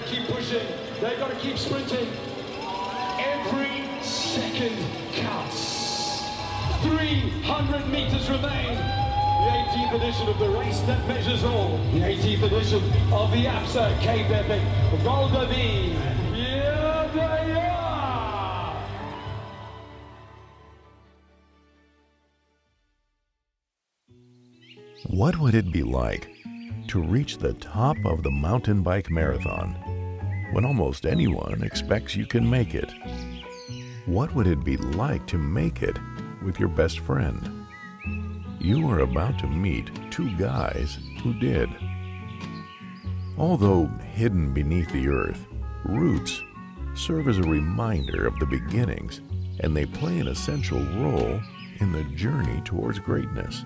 got to keep pushing. They've got to keep sprinting. Every second counts. 300 meters remain. The 18th edition of the race that measures all. The 18th edition of the Absa Cape Epic Val they are. What would it be like to reach the top of the mountain bike marathon when almost anyone expects you can make it? What would it be like to make it with your best friend? You are about to meet two guys who did. Although hidden beneath the earth, roots serve as a reminder of the beginnings and they play an essential role in the journey towards greatness.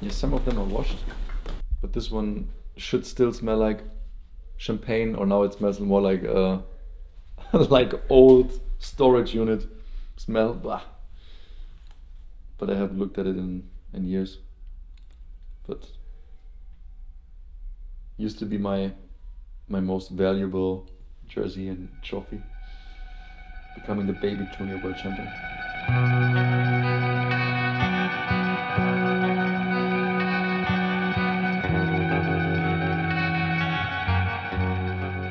Yeah, some of them are washed, but this one should still smell like champagne, or now it smells more like like old storage unit smell. But I haven't looked at it in in years. But used to be my my most valuable jersey and trophy. Becoming the baby junior world champion.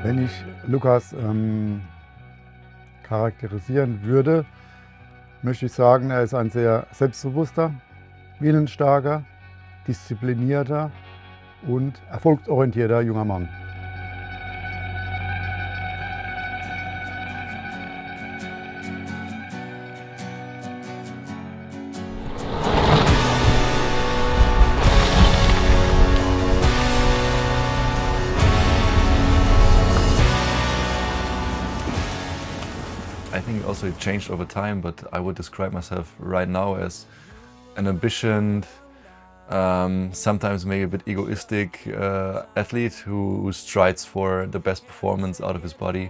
Wenn ich Lukas ähm, charakterisieren würde, möchte ich sagen, er ist ein sehr selbstbewusster, willensstarker, disziplinierter und erfolgsorientierter junger Mann. Also it changed over time, but I would describe myself right now as an ambitioned, um, sometimes maybe a bit egoistic uh, athlete who, who strives for the best performance out of his body.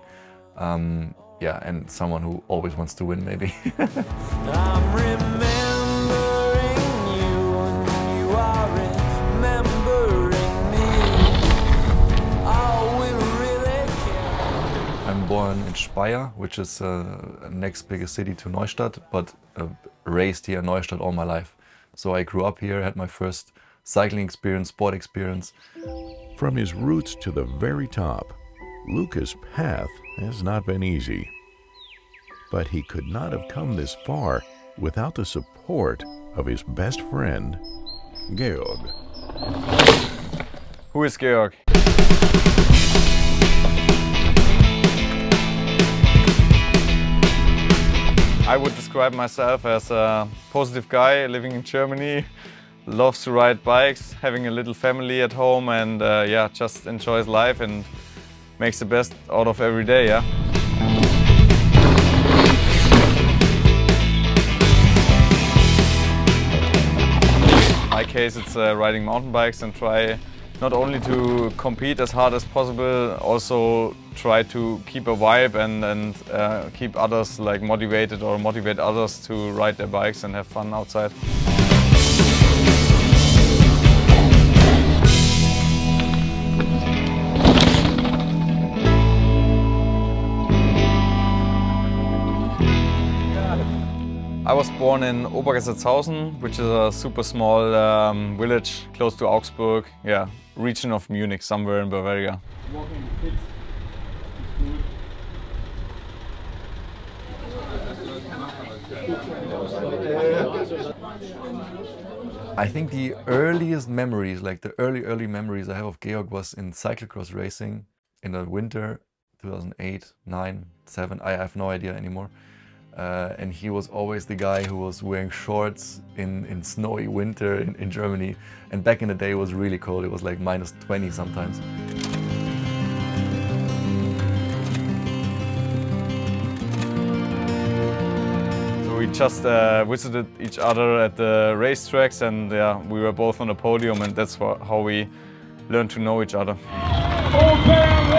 Um, yeah, and someone who always wants to win, maybe. care. In Speyer, which is uh, next biggest city to Neustadt, but uh, raised here in Neustadt all my life. So I grew up here, had my first cycling experience, sport experience. From his roots to the very top, Lukas' path has not been easy. But he could not have come this far without the support of his best friend, Georg. Who is Georg? I would describe myself as a positive guy living in Germany, loves to ride bikes, having a little family at home and uh, yeah, just enjoys life and makes the best out of every day, yeah. In my case it's uh, riding mountain bikes and try not only to compete as hard as possible, also try to keep a vibe and, and uh, keep others like motivated or motivate others to ride their bikes and have fun outside. I was born in Obergessertshausen, which is a super small um, village close to Augsburg, yeah, region of Munich, somewhere in Bavaria. I think the earliest memories, like the early, early memories I have of Georg was in cyclocross racing in the winter 2008, 9, 7, I have no idea anymore. Uh, and he was always the guy who was wearing shorts in, in snowy winter in, in Germany. And back in the day it was really cold, it was like minus 20 sometimes. So we just uh, visited each other at the racetracks and yeah, we were both on the podium and that's how we learned to know each other. Och vem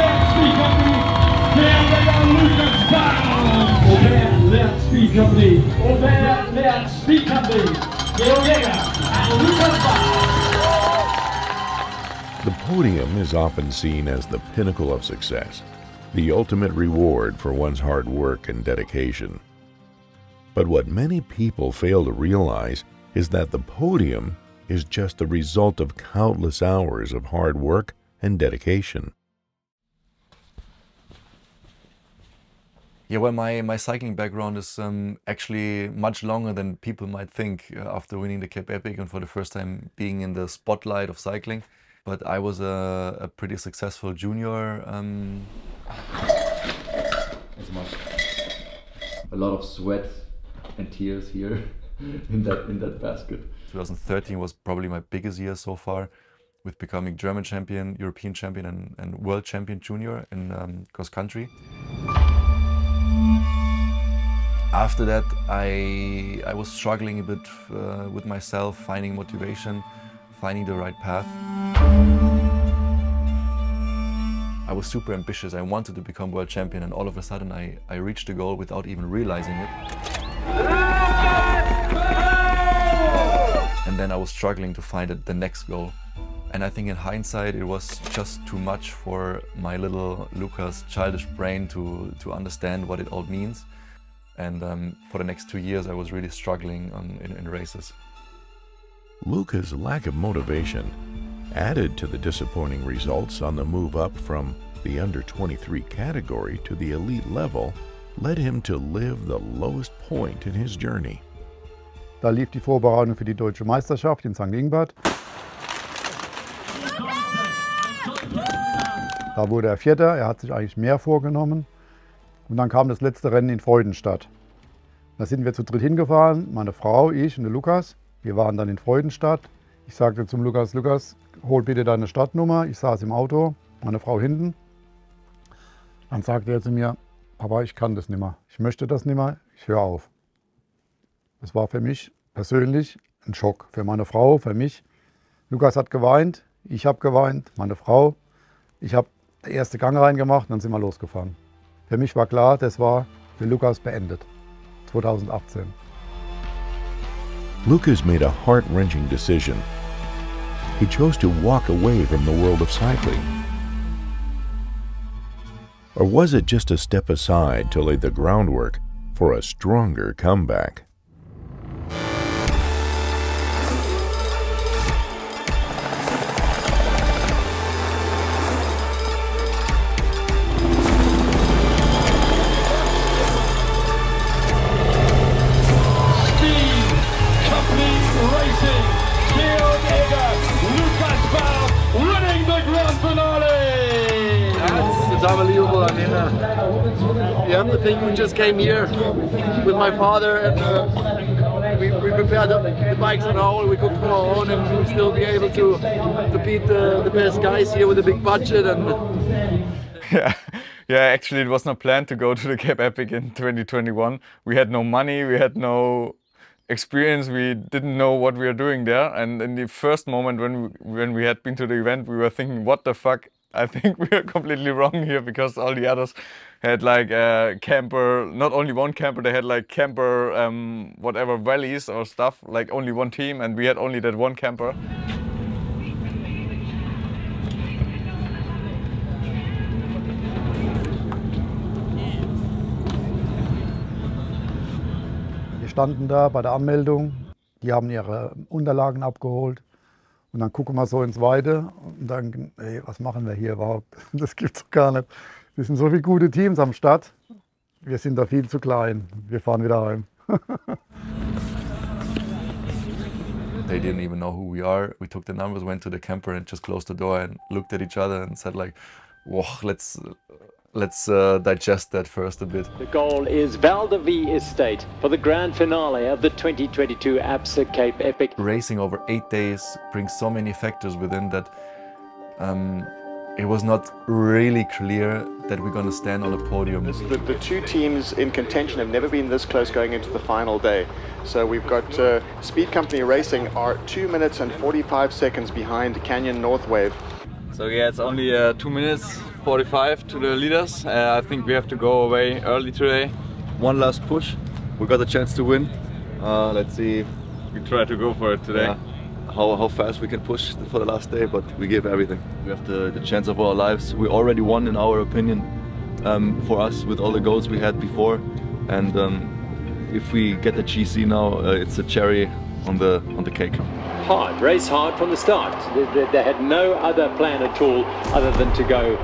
lät Speed Company? Vem lägger Lukas Baum? Och vem lät Speed Company? Och vem lät Speed Company? Georg Egger and Lukas Baum. The podium is often seen as the pinnacle of success, the ultimate reward for one's hard work and dedication. But what many people fail to realize is that the podium is just the result of countless hours of hard work and dedication. Yeah, well, my, my cycling background is um, actually much longer than people might think uh, after winning the Cape Epic and for the first time being in the spotlight of cycling. But I was a, a pretty successful junior. Um, much. A lot of sweat and tears here in that in that basket. 2013 was probably my biggest year so far with becoming German champion, European champion, and, and world champion junior in um, cross country. After that, I, I was struggling a bit uh, with myself, finding motivation, finding the right path. I was super ambitious. I wanted to become world champion, and all of a sudden, I, I reached the goal without even realizing it. And then I was struggling to find the next goal. And I think in hindsight, it was just too much for my little Lukas childish brain to, to understand what it all means. And um, for the next two years, I was really struggling on, in, in races. Lukas' lack of motivation, added to the disappointing results on the move up from the under 23 category to the elite level, led him to live the lowest point in his journey. Da lief die Vorbereitung für die deutsche Meisterschaft in St. Ingbert. Da wurde er Vierter, er hat sich eigentlich mehr vorgenommen. Und dann kam das letzte Rennen in Freudenstadt. Da sind wir zu dritt hingefahren, meine Frau, ich und der Lukas. Wir waren dann in Freudenstadt. Ich sagte zum Lukas, Lukas, hol bitte deine Startnummer. Ich saß im Auto, meine Frau hinten. Dann sagte er zu mir, Papa, ich kann das nicht mehr. Ich möchte das nicht mehr. Ich höre auf. Das war für mich persönlich ein Schock. Für meine Frau, für mich. Lukas hat geweint, ich habe geweint, meine Frau. Ich habe den ersten Gang reingemacht und dann sind wir losgefahren. Für mich war klar, das war für Lukas beendet. 2018. Lukas made a heart wrenching decision. He chose to walk away from the world of cycling. Or was it just a step aside to lay the groundwork for a stronger comeback? Came here with my father and uh, we, we prepared the, the bikes on our own. We cooked for our own and we'll still be able to to beat the, the best guys here with a big budget and yeah, yeah. Actually, it was not planned to go to the Cape Epic in 2021. We had no money. We had no experience. We didn't know what we were doing there. And in the first moment when we, when we had been to the event, we were thinking, "What the fuck? I think we are completely wrong here because all the others had like a camper. Not only one camper, they had like camper, um, whatever valleys or stuff. Like only one team, and we had only that one camper." Wir standen da bei der Anmeldung, die haben ihre Unterlagen abgeholt und dann gucken wir so ins Weite und dann, ey, was machen wir hier überhaupt? Das gibt's doch gar nicht. Wir sind so viele gute Teams am Start, wir sind da viel zu klein. Wir fahren wieder heim. They didn't even know who we are. We took the numbers, went to the camper, and just closed the door and looked at each other and said like, "Whoa, let's let's uh, digest that first a bit." The goal is Val de Vie Estate for the grand finale of the 2022 Absa Cape Epic. Racing over eight days brings so many factors within that um, it was not really clear that we're going to stand on a podium. The, the two teams in contention have never been this close going into the final day. So we've got uh, Speed Company Racing are 2 minutes and 45 seconds behind Canyon Northwave. So yeah, it's only uh, 2 minutes 45 to the leaders. Uh, I think we have to go away early today. One last push. We got a chance to win. Uh, let's see. We try to go for it today. Yeah, how, how fast we can push for the last day, but we give everything. We have the, the chance of our lives. We already won, in our opinion, um, for us with all the goals we had before. And um, if we get the GC now, uh, it's a cherry on the on the cake. Hard, race hard from the start. They, they, they had no other plan at all other than to go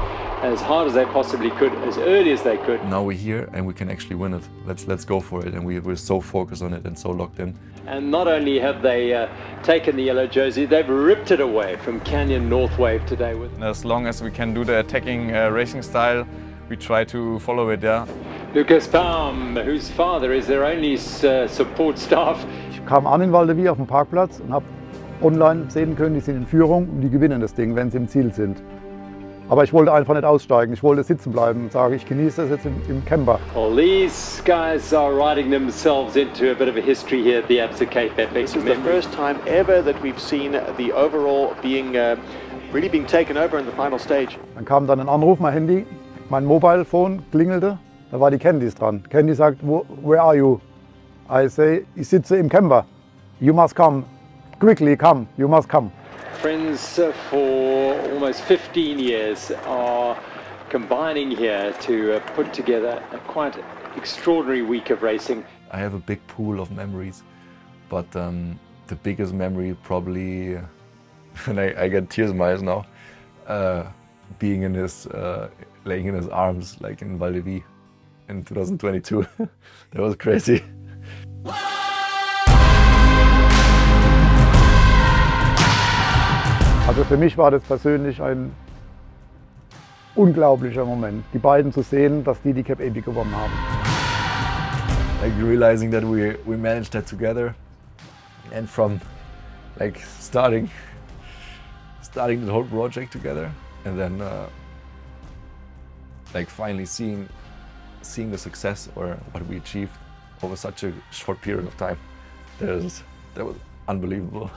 as hard as they possibly could, as early as they could. Now we're here and we can actually win it. Let's let's go for it. And we, we're so focused on it and so locked in. And not only have they uh, taken the yellow jersey, they've ripped it away from Canyon Northwave today. With As long as we can do the attacking uh, racing style, we try to follow it, yeah. Lukas Baum, whose father is their only uh, support staff. Ich kam an in Val de Vie auf dem Parkplatz und habe online sehen können, die sind in Führung und die gewinnen das Ding, wenn sie im Ziel sind. Aber ich wollte einfach nicht aussteigen, ich wollte sitzen bleiben und sage, ich genieße das jetzt im, im Camper. Well, these guys are writing themselves into a bit of a history here at the Absa Cape Epic. This is the first time ever that we've seen the overall being uh, really being taken over in the final stage. Dann kam dann ein Anruf, mein Handy, mein Mobile Phone klingelte, da war die Candice dran. Candy sagt, "Wo- where are you? I say, ich sitze im Camper. You must come. Quickly come, you must come. Friends for almost 15 years are combining here to uh, put together a quite extraordinary week of racing. I have a big pool of memories, but um, the biggest memory probably, and I, I get tears in my eyes now, uh, being in his, uh, laying in his arms like in Val de Vie in 2022. that was crazy. Also für mich war das persönlich ein unglaublicher Moment, die beiden zu sehen, dass die die Cap Epic gewonnen haben. like realizing that we we managed that together and from like starting starting the whole project together and then uh, like finally seeing seeing the success or what we achieved over such a short period of time that was that was unbelievable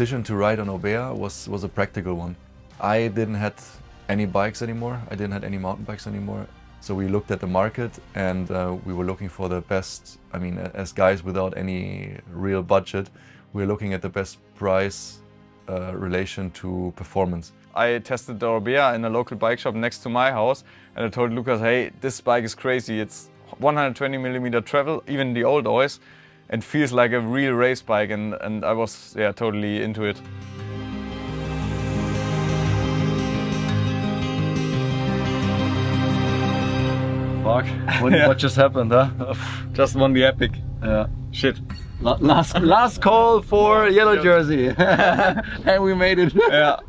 decision to ride on Orbea was, was a practical one. I didn't have any bikes anymore. I didn't have any mountain bikes anymore. So we looked at the market and uh, we were looking for the best, I mean, as guys without any real budget, we were looking at the best price uh, relation to performance. I tested the Orbea in a local bike shop next to my house and I told Lukas, hey, this bike is crazy. It's 120 millimeter travel, even the old Oiz, and feels like a real race bike and, and I was yeah, totally into it. Fuck. What, what just happened, huh? Just won the epic. Yeah. Shit. Last last call for yellow jersey, and we made it. Yeah.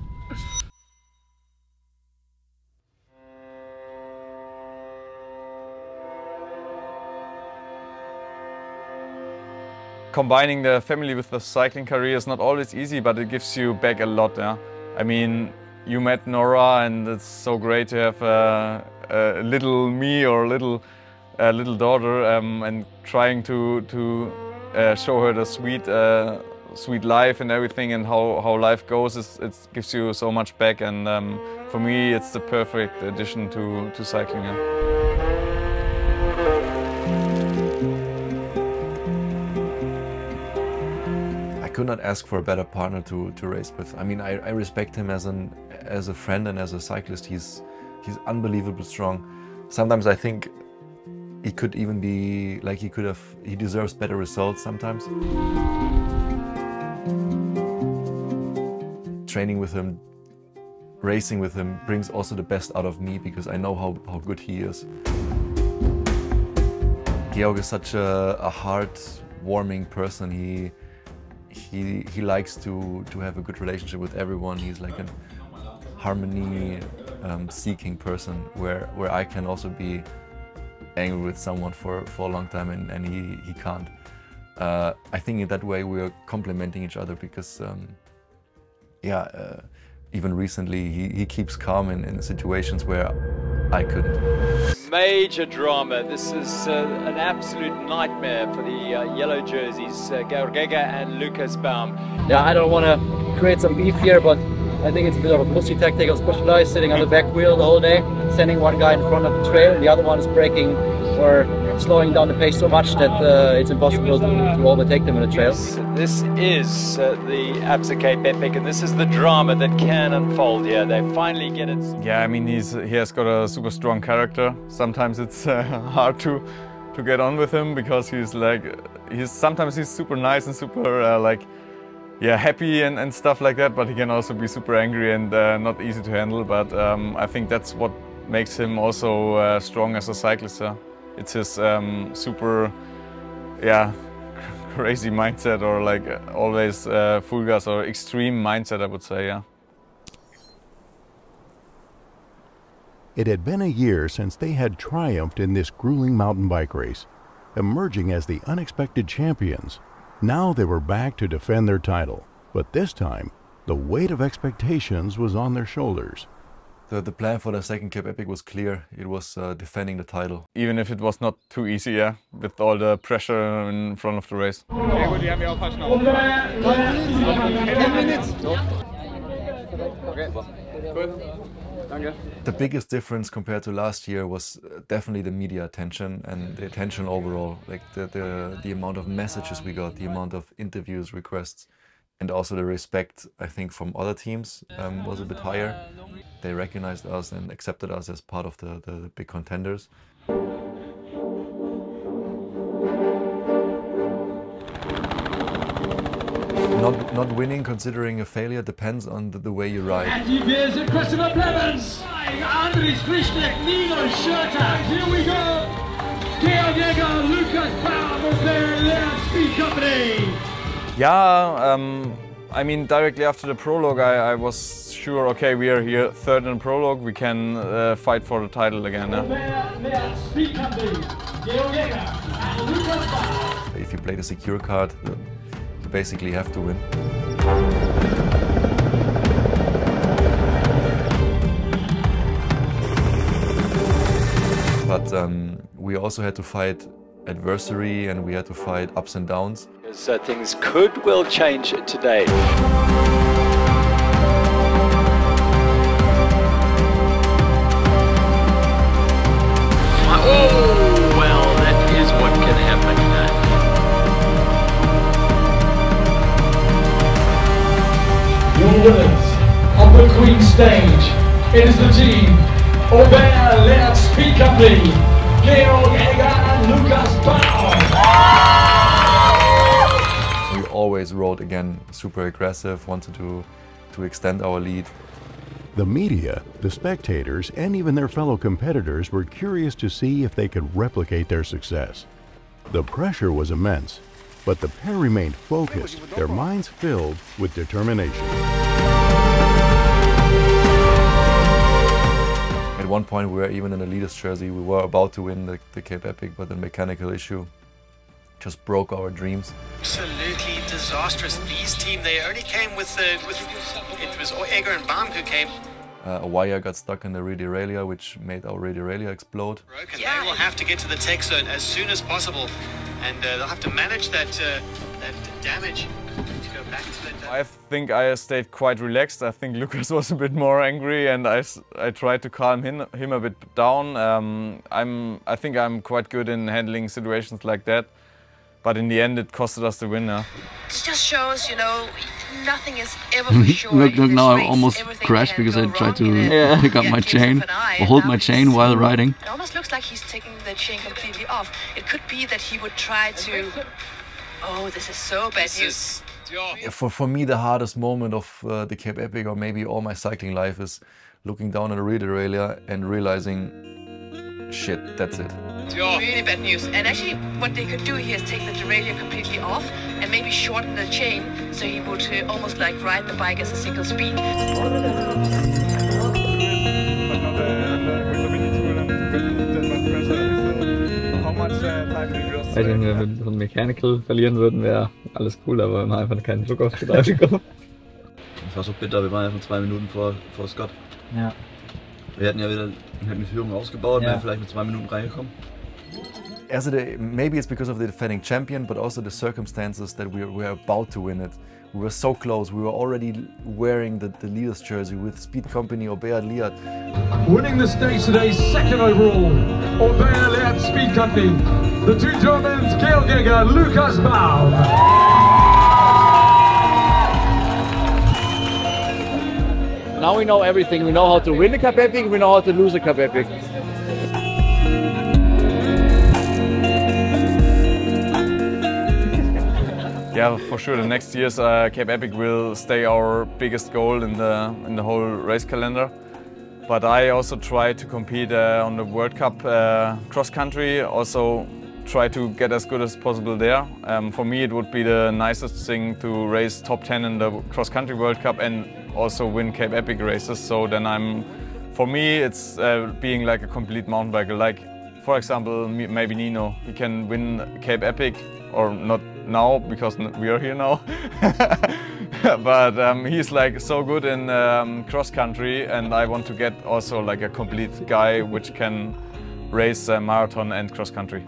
Combining the family with the cycling career is not always easy, but it gives you back a lot. Yeah? I mean, you met Nora, and it's so great to have a, a little me or a little a little daughter, um, and trying to to uh, show her the sweet uh, sweet life and everything, and how how life goes. It's, it gives you so much back, and um, for me, it's the perfect addition to to cycling. Yeah. Could not ask for a better partner to, to race with. I mean, I, I respect him as an as a friend and as a cyclist. He's he's unbelievably strong. Sometimes I think he could even be like he could have he deserves better results sometimes. Training with him, racing with him brings also the best out of me because I know how, how good he is. Georg is such a, a heart-warming person. He he he likes to to have a good relationship with everyone. He's like a harmony um, seeking person where, where I can also be angry with someone for, for a long time and, and he, he can't. Uh, I think in that way we are complementing each other because, um, yeah, uh, even recently he, he keeps calm in, in situations where I couldn't. Major drama. This is uh, an absolute nightmare for the uh, yellow jerseys, uh, and Lukas Baum. Yeah, I don't want to create some beef here, but I think it's a bit of a pussy tactic of Specialized sitting on the back wheel the whole day, sending one guy in front of the trail, and the other one is braking or slowing down the pace so much that uh, it's impossible to, to, overtake them in the trail. This is uh, the Absa Cape Epic, and this is the drama that can unfold here. They finally get it. Yeah, I mean, he's he has got a super strong character. Sometimes it's uh, hard to to get on with him because he's like he's sometimes he's super nice and super uh, like yeah, happy and, and stuff like that, but he can also be super angry and uh, not easy to handle. But um, I think that's what makes him also uh, strong as a cyclist. Yeah. It's his um, super, yeah, crazy mindset or like always uh, full gas or extreme mindset, I would say, yeah. It had been a year since they had triumphed in this grueling mountain bike race, emerging as the unexpected champions now they were back to defend their title, but this time, the weight of expectations was on their shoulders. The, the plan for the second Cape Epic was clear. It was uh, defending the title. Even if it was not too easy, yeah, with all the pressure in front of the race. Okay, minutes. Okay, good. The biggest difference compared to last year was uh, definitely the media attention and the attention overall. Like the, the, the amount of messages we got, the amount of interviews, requests, and also the respect, I think, from other teams um, was a bit higher. They recognized us and accepted us as part of the, the big contenders. Not, not winning, considering a failure, depends on the, the way you ride. And here's a Christopher Blevins, Andri Frischknecht, Nino Schurter, here we go! Georg Egger, Lukas Baum of Speed Company! Yeah, um, I mean, directly after the prologue, I, I, was sure, okay, we are here third in prologue, we can uh, fight for the title again. Yeah? If you play the secure card, you basically have to win. But um, we also had to fight adversary and we had to fight ups and downs. So things could well change today. Oh, well, that is what can happen. Your winners of the Queen stage. It is the team Orbea Leatt Speed Company, Georg Egger and Lukas Baum. Always rode again super aggressive, wanted to, to extend our lead. The media, the spectators, and even their fellow competitors were curious to see if they could replicate their success. The pressure was immense, but the pair remained focused, their minds filled with determination. At one point we were even in a leader's jersey. We were about to win the, the Cape Epic, but a mechanical issue just broke our dreams. Absolutely disastrous. These team, they only came with, the, with it was Egger and Baum who came. Uh, a wire got stuck in the rear derailleur, which made our rear derailleur explode. Broken. Yeah. They will have to get to the tech zone as soon as possible and uh, they'll have to manage that uh, that damage to go back to that. I think I stayed quite relaxed. I think Lukas was a bit more angry, and I, I tried to calm him, him a bit down. Um, I'm I think I'm quite good in handling situations like that. But in the end, it costed us the winner. It just shows, you know, nothing is ever for sure. look, look, now I almost Everything crashed because I tried to yeah. pick up yeah, my chain, or hold my chain while riding. It almost looks like he's taking the chain completely off. It could be that he would try to. Oh, this is so bad news. For, for me, the hardest moment of uh, the Cape Epic, or maybe all my cycling life, is looking down at a rear derailleur and realizing, shit, that's it. Really bad news. And actually, what they could do here is take the derailleur completely off and maybe shorten the chain so he would uh, almost like ride the bike as a single speed. Nicht, wenn wir mit so einem Mechanical verlieren würden, wäre alles cool, aber wir haben einfach keinen Druck auf die Reife bekommen. Das war so bitter, wir waren ja schon zwei Minuten vor, vor Scott. Ja. Wir hätten ja wieder hätten die Führung ausgebaut, Ja. wären vielleicht mit zwei Minuten reingekommen. As the, maybe it's because of the defending champion, but also the circumstances that we were about to win it. We were so close. We were already wearing the, the leader's jersey with Speed Company Orbea Leatt. Winning the stage today, second overall, Orbea Leatt Speed Company. The two Germans, Georg Egger, Lukas Baum. Now we know everything. We know how to win a Cup Epic, we know how to lose a Cup Epic. Yeah, for sure. The next years, uh, Cape Epic will stay our biggest goal in the in the whole race calendar. But I also try to compete uh, on the World Cup uh, cross country. Also try to get as good as possible there. Um, for me, it would be the nicest thing to race top 10 in the cross country World Cup and also win Cape Epic races. So then I'm, for me, it's uh, being like a complete mountain biker. Like, for example, maybe Nino, he can win Cape Epic or not now because we are here now. but um, he's like so good in um, cross country, and I want to get also like a complete guy which can race uh, marathon and cross country.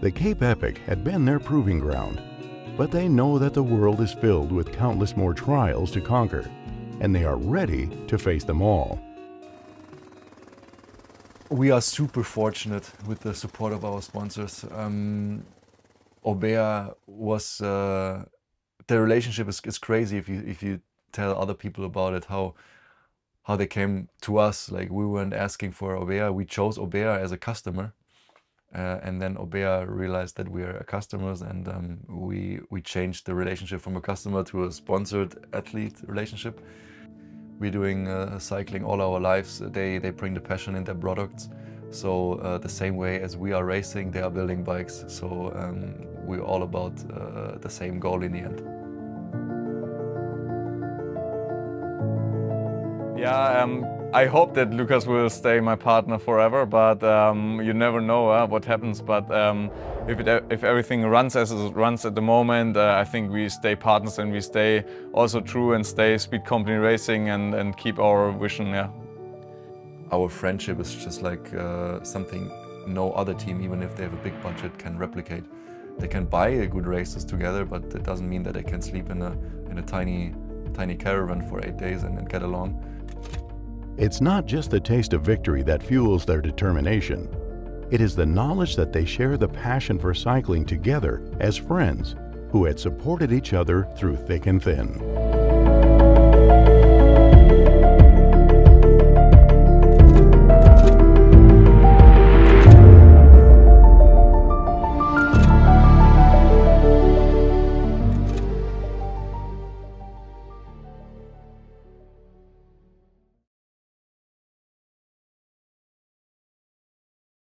The Cape Epic had been their proving ground, but they know that the world is filled with countless more trials to conquer, and they are ready to face them all. We are super fortunate with the support of our sponsors. Um, Orbea was uh, the relationship is, is crazy if you if you tell other people about it how how they came to us like we weren't asking for Orbea we chose Orbea as a customer uh, and then Orbea realized that we are customers and um, we we changed the relationship from a customer to a sponsored athlete relationship we're doing uh, cycling all our lives. They, they bring the passion in their products. So uh, the same way as we are racing, they are building bikes. So um, we're all about uh, the same goal in the end. Yeah, um, I hope that Lukas will stay my partner forever, but um, you never know uh, what happens. But um, if, it, if everything runs as it runs at the moment, uh, I think we stay partners and we stay also true and stay Speed Company Racing and, and keep our vision. Yeah. Our friendship is just like uh, something no other team, even if they have a big budget, can replicate. They can buy a good races together, but it doesn't mean that they can sleep in a, in a tiny, tiny caravan for eight days and, and get along. It's not just the taste of victory that fuels their determination. It is the knowledge that they share the passion for cycling together as friends who had supported each other through thick and thin.